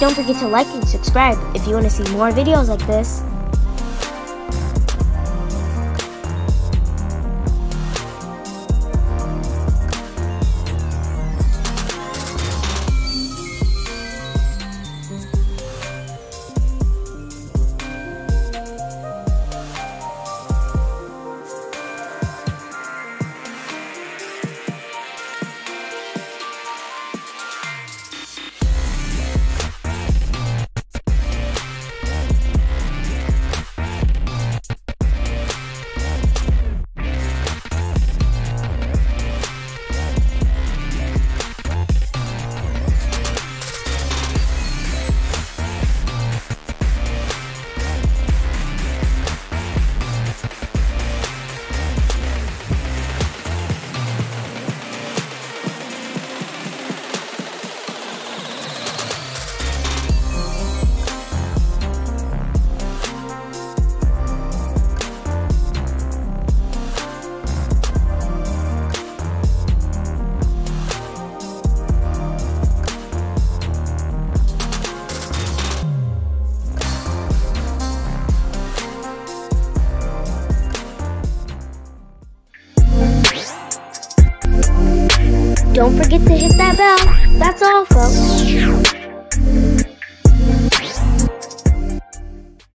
Don't forget to like and subscribe if you want to see more videos like this. Don't forget to hit that bell. That's all, folks.